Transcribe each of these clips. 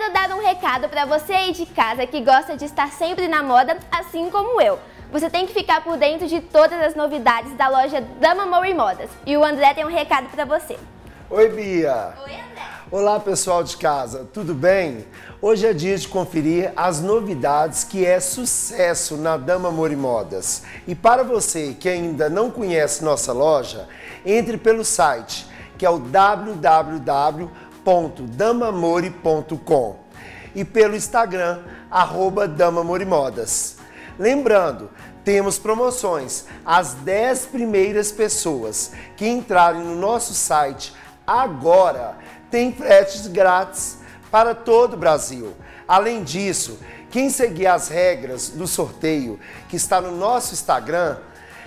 quero dar um recado para você aí de casa que gosta de estar sempre na moda, assim como eu. Você tem que ficar por dentro de todas as novidades da loja Dama Mori Modas. E o André tem um recado para você. Oi, Bia. Oi, André. Olá, pessoal de casa. Tudo bem? Hoje é dia de conferir as novidades que é sucesso na Dama Mori Modas. E para você que ainda não conhece nossa loja, entre pelo site que é o www.damamori.com e pelo Instagram arroba Damamorimodas. Lembrando, temos promoções. As 10 primeiras pessoas que entrarem no nosso site agora têm fretes grátis para todo o Brasil. Além disso, quem seguir as regras do sorteio que está no nosso Instagram,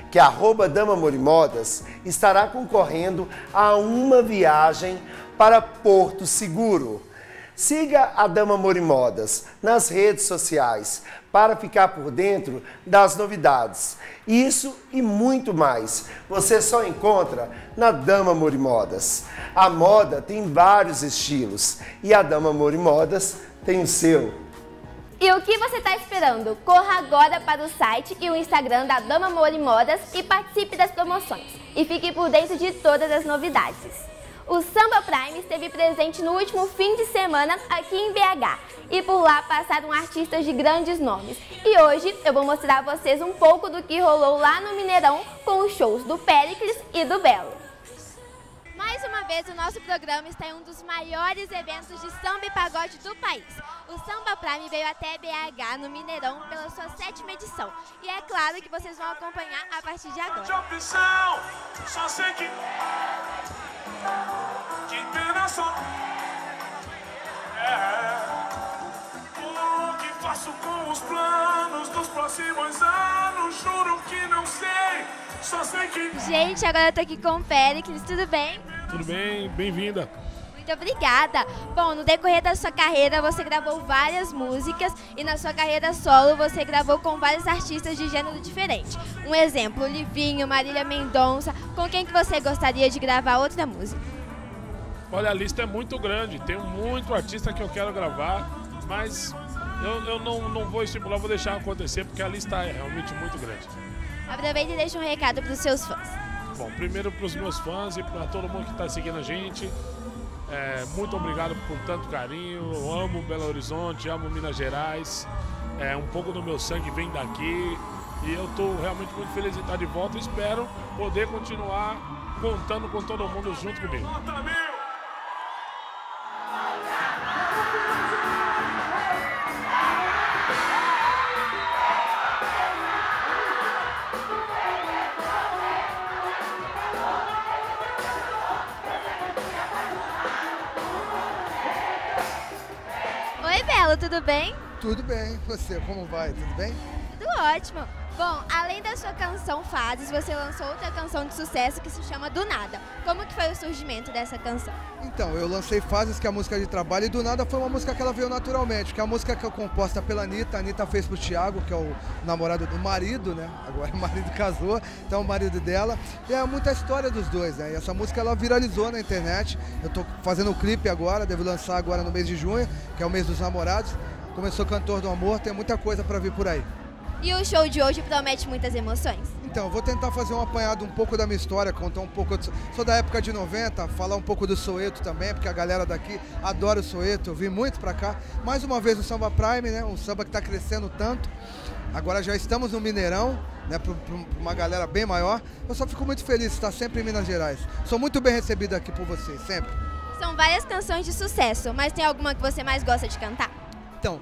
que é arroba Dama Morimodas, estará concorrendo a uma viagem para Porto Seguro. Siga a Dama Morimodas nas redes sociais para ficar por dentro das novidades. Isso e muito mais você só encontra na Dama Morimodas. A moda tem vários estilos e a Dama Morimodas tem o seu. E o que você está esperando? Corra agora para o site e o Instagram da Dama Mori Modas e participe das promoções. E fique por dentro de todas as novidades. O Samba Prime esteve presente no último fim de semana aqui em BH e por lá passaram artistas de grandes nomes. E hoje eu vou mostrar a vocês um pouco do que rolou lá no Mineirão com os shows do Péricles e do Belo. Mais uma vez, o nosso programa está em um dos maiores eventos de samba e pagode do país. O Samba Prime veio até BH, no Mineirão, pela sua sétima edição. E é claro que vocês vão acompanhar a partir de agora. É. O que faço com os planos dos próximos anos? Juro que não sei. Só sei que. Gente, agora eu tô aqui com o Péricles, tudo bem? Tudo bem? Bem-vinda. Muito obrigada. Bom, no decorrer da sua carreira você gravou várias músicas e na sua carreira solo você gravou com vários artistas de gênero diferente. Um exemplo, Livinho, Marília Mendonça. Com quem que você gostaria de gravar outra música? Olha, a lista é muito grande. Tem muito artista que eu quero gravar, mas eu, eu não, não vou estimular, vou deixar acontecer porque a lista é realmente muito grande. Aproveita e deixa um recado para os seus fãs. Bom, primeiro para os meus fãs e para todo mundo que está seguindo a gente. É, muito obrigado por tanto carinho. Eu amo Belo Horizonte, amo Minas Gerais. É, um pouco do meu sangue vem daqui. E eu estou realmente muito feliz de estar de volta. Espero poder continuar contando com todo mundo junto comigo. Tudo bem? Tudo bem, você, como vai? Tudo bem? Tudo ótimo. Bom, além da sua canção Fases, você lançou outra canção de sucesso que se chama Do Nada. Como foi o surgimento dessa canção? Então, eu lancei Fases, que é a música de trabalho, e Do Nada foi uma música que ela veio naturalmente, que é a música que é composta pela Anitta. A Anitta fez pro Thiago, que é o namorado do marido, né? Agora o marido casou, então o marido dela. E é muita história dos dois, né? E essa música ela viralizou na internet. Eu tô fazendo o clipe agora, devo lançar agora no mês de junho, que é o mês dos namorados. Começou Cantor do Amor, tem muita coisa para vir por aí. E o show de hoje promete muitas emoções? Então, vou tentar fazer um apanhado um pouco da minha história, contar um pouco. Sou da época de 90, falar um pouco do Soeto também, porque a galera daqui adora o Soeto, eu vim muito pra cá. Mais uma vez o Samba Prime, né? Um samba que tá crescendo tanto. Agora já estamos no Mineirão, né? Pra uma galera bem maior. Eu só fico muito feliz de estar sempre em Minas Gerais. Sou muito bem recebido aqui por vocês, sempre. São várias canções de sucesso, mas tem alguma que você mais gosta de cantar? Então,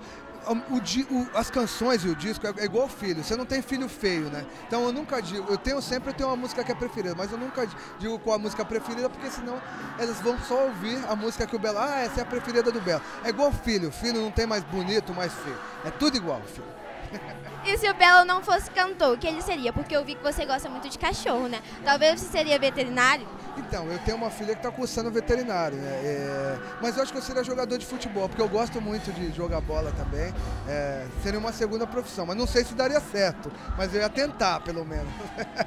o, o, as canções e o disco é, é, igual filho, você não tem filho feio, né? Então eu nunca digo, eu tenho sempre eu tenho uma música que é preferida, mas eu nunca digo qual a música preferida, porque senão eles vão só ouvir a música que o Belo, ah, essa é a preferida do Belo. É igual filho, filho não tem mais bonito, mais feio. É tudo igual, filho. E se o Belo não fosse cantor, o que ele seria? Porque eu vi que você gosta muito de cachorro, né? Talvez você seria veterinário? Então, eu tenho uma filha que está cursando veterinário, né? É... Mas eu acho que eu seria jogador de futebol, porque eu gosto muito de jogar bola também. É... Seria uma segunda profissão, mas não sei se daria certo. Mas eu ia tentar, pelo menos.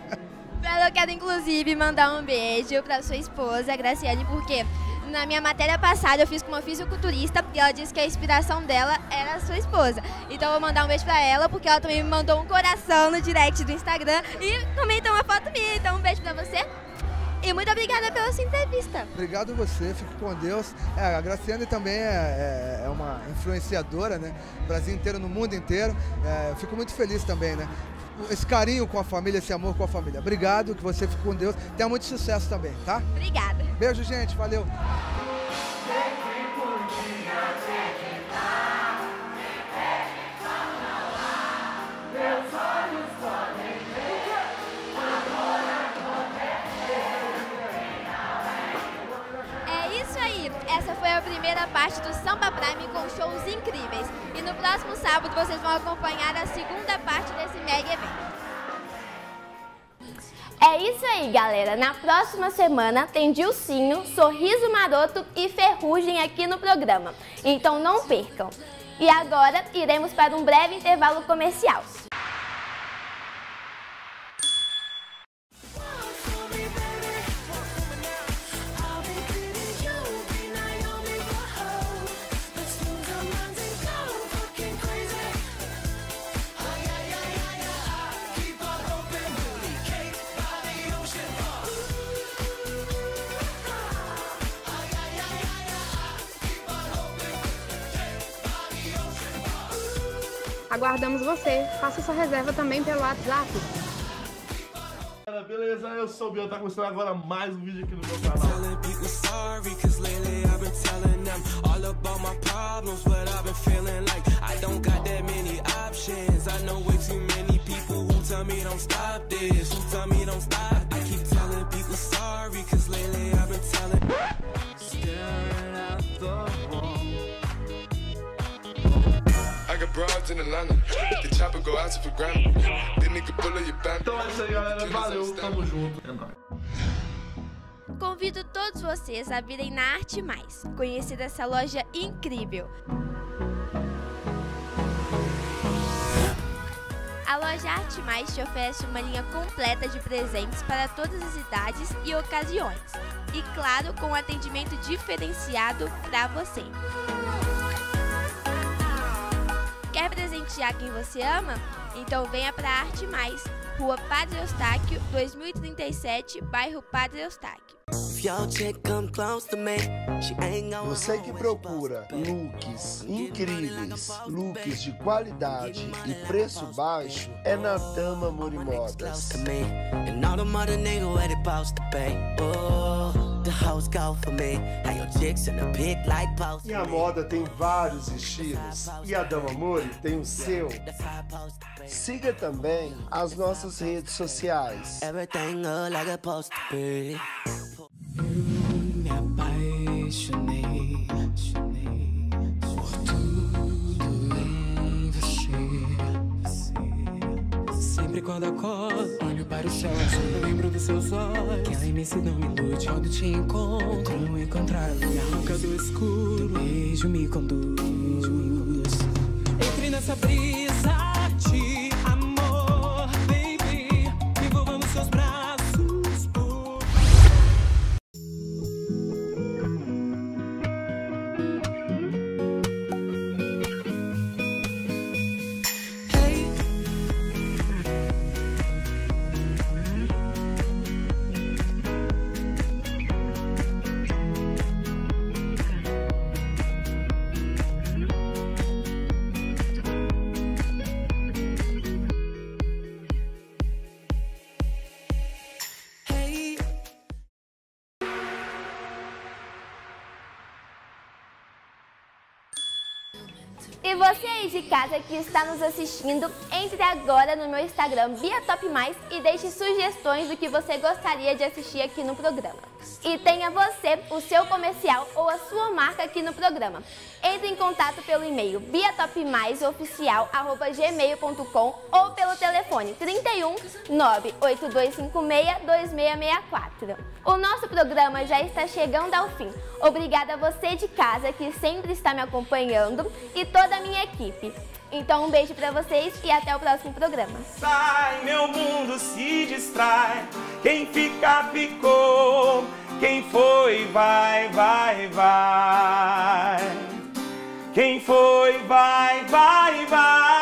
Belo, eu quero inclusive mandar um beijo para sua esposa, Graciele, porque Na minha matéria passada eu fiz com uma fisiculturista e ela disse que a inspiração dela era a sua esposa. Então eu vou mandar um beijo pra ela, porque ela também me mandou um coração no direct do Instagram e também tem uma foto minha. Então um beijo pra você. E muito obrigada pela sua entrevista. Obrigado você, fique com Deus. É, a Graciane também é, é, é uma influenciadora, né? Brasil inteiro, no mundo inteiro. É, fico muito feliz também, né? Esse carinho com a família, esse amor com a família. Obrigado, que você fique com Deus. Tenha muito sucesso também, tá? Obrigada. Beijo, gente. Valeu. É. Essa foi a primeira parte do Samba Prime com shows incríveis. E no próximo sábado vocês vão acompanhar a segunda parte desse mega evento. É isso aí, galera. Na próxima semana tem Dilcinho, Sorriso Maroto e Ferrugem aqui no programa. Então não percam. E agora iremos para um breve intervalo comercial. Aguardamos você. Faça sua reserva também pelo WhatsApp. Galera, beleza? Eu sou o Biel, tá começando agora mais um vídeo aqui no meu canal. I got broads in Atlanta. The chopper go out for granted. The nigga pull up your back. Então é isso aí, galera. Valeu, tamo junto. É nóis. Convido todos vocês a virem na Arte Mais, conhecer essa loja incrível. A loja Arte Mais te oferece uma linha completa de presentes para todas as idades e ocasiões. E claro, com um atendimento diferenciado para você. Presentear quem você ama? Então venha para Arte Mais, Rua Padre Eustáquio, 2037, bairro Padre Eustáquio. Você que procura looks incríveis, looks de qualidade e preço baixo, é na Dama Morimodas. E a moda tem vários estilos. E a Dama Mori tem o seu. Siga também as nossas redes sociais. Me apaixonei Sempre quando acordo, olho para o céu azul, lembro dos seus olhos. Que a imensidão me ilude quando te encontro. Encontrar a me arranca do escuro, teu beijo me conduz. Entre nessa brisa E você aí de casa que está nos assistindo, entre agora no meu Instagram Bia Top Mais e deixe sugestões do que você gostaria de assistir aqui no programa. E tenha você o seu comercial ou a sua marca aqui no programa. Entre em contato pelo e-mail biatopmaisoficial@gmail.com ou pelo telefone 31 98256 2664. O nosso programa já está chegando ao fim. Obrigada a você de casa que sempre está me acompanhando e toda a minha equipe. Então um beijo pra vocês e até o próximo programa. Sai, meu mundo se distrai. Quem fica, ficou. Quem foi, vai, vai, vai. Quem foi, vai, vai, vai.